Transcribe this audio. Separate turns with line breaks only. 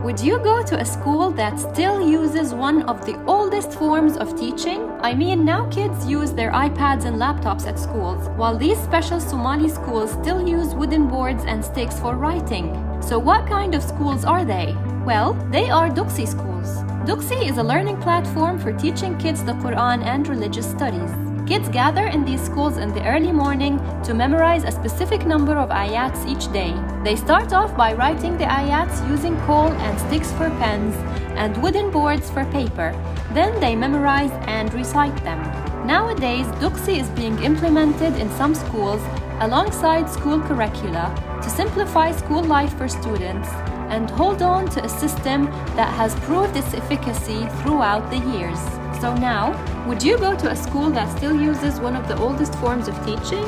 Would you go to a school that still uses one of the oldest forms of teaching? I mean, now kids use their iPads and laptops at schools, while these special Somali schools still use wooden boards and sticks for writing. So, what kind of schools are they? Well, they are Duksi schools. Duksi is a learning platform for teaching kids the Quran and religious studies. Kids gather in these schools in the early morning to memorize a specific number of ayats each day. They start off by writing the ayats using coal and sticks for pens and wooden boards for paper. Then they memorize and recite them. Nowadays, Duksi is being implemented in some schools alongside school curricula to simplify school life for students and hold on to a system that has proved its efficacy throughout the years. So now, would you go to a school that still uses one of the oldest forms of teaching?